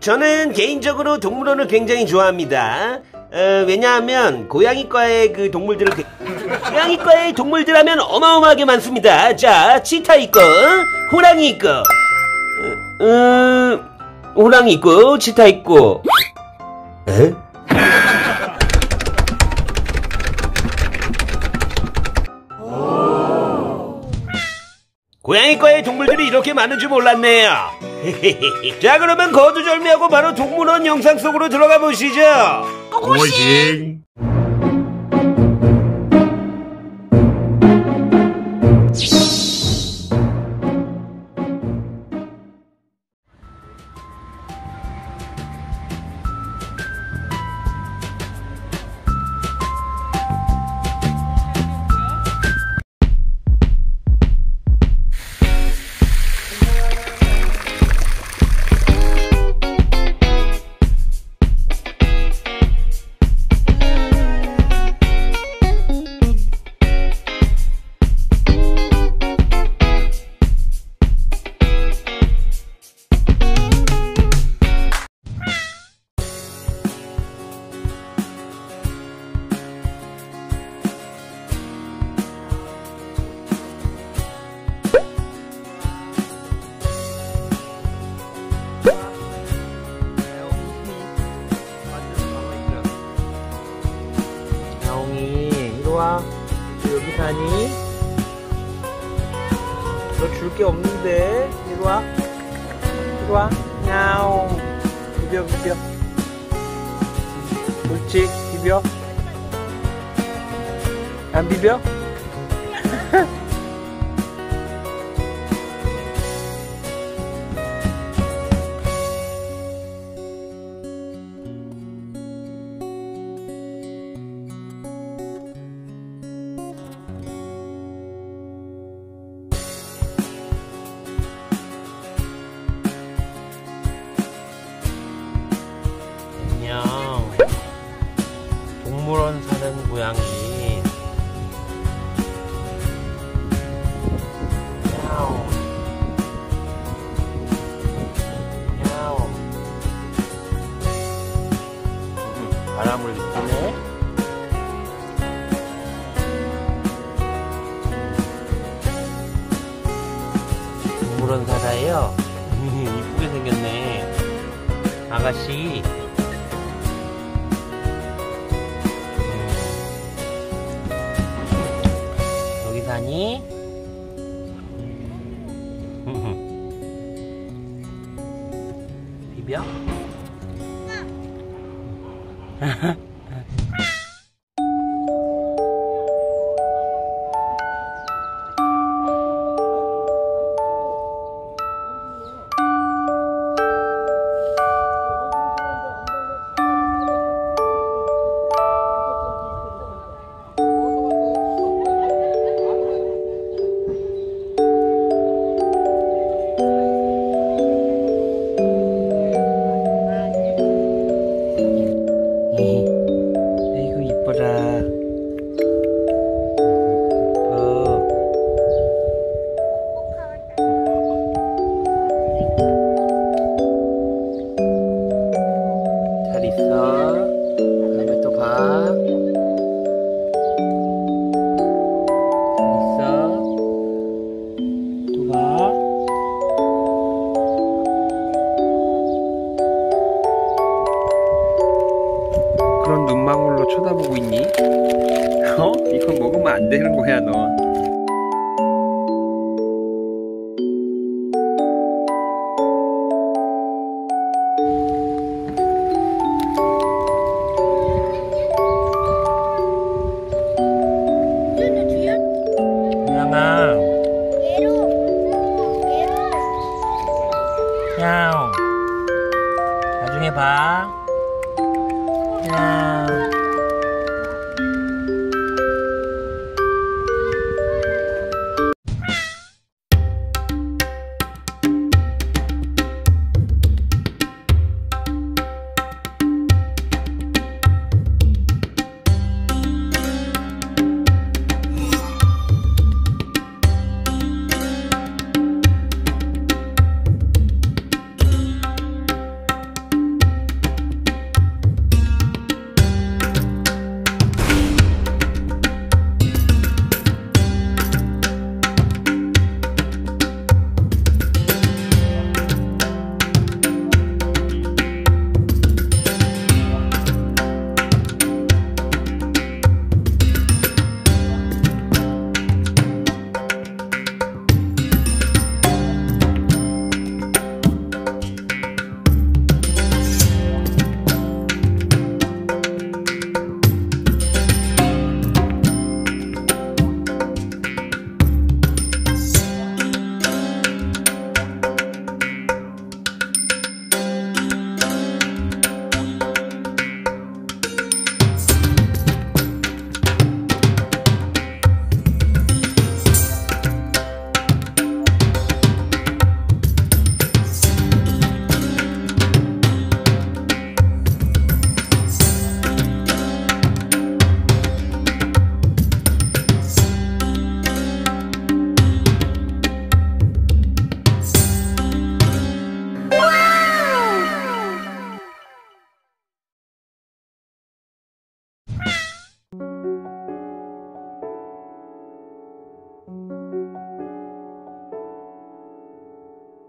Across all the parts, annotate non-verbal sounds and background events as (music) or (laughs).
저는 개인적으로 동물원을 굉장히 좋아합니다. 어, 왜냐하면 고양이과의 그 동물들을 게- 고양이과의 동물들 하면 어마어마하게 많습니다. 자, 치타 있고, 호랑이 있고, 어, 음, 호랑이 있고, 치타 있고. 에? 고양이과의 동물들이 이렇게 많은 줄 몰랐네요. (laughs) 자, 그러면 거두절미하고 바로 동물원 영상 속으로 들어가 보시죠. 오싱 사니? 너 줄 게 없는데? 이리 와. 이리 와. 야옹. 비벼, 비벼. 옳지, 비벼. 안 비벼? (laughs) 동물원 사는 고양이. 야옹. 야옹. 음, 바람을 느끼네. 동물원 살아요. (laughs) 이쁘게 생겼네. 아가씨. 음. 여 (laughs) (laughs) 쳐다보고 있니? 어? 이거 먹으면 안 되는 거야, 너. 야옹. 나중에 봐. 야옹.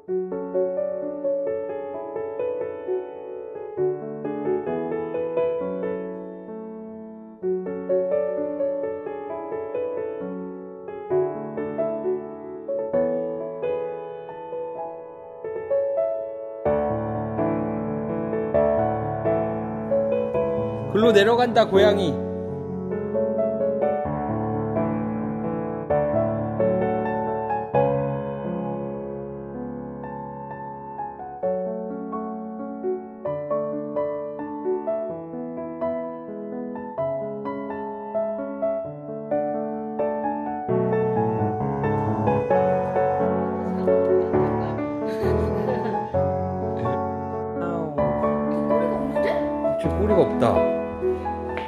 글로 내려간다 고양이. 저 꼬리가 없다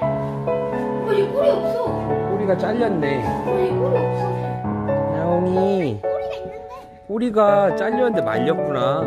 어, 얘 꼬리 없어. 꼬리가 잘렸네 어, 얘 꼬리 없어. 야옹이 꼬리가 있는데? 꼬리가 잘렸는데 말렸구나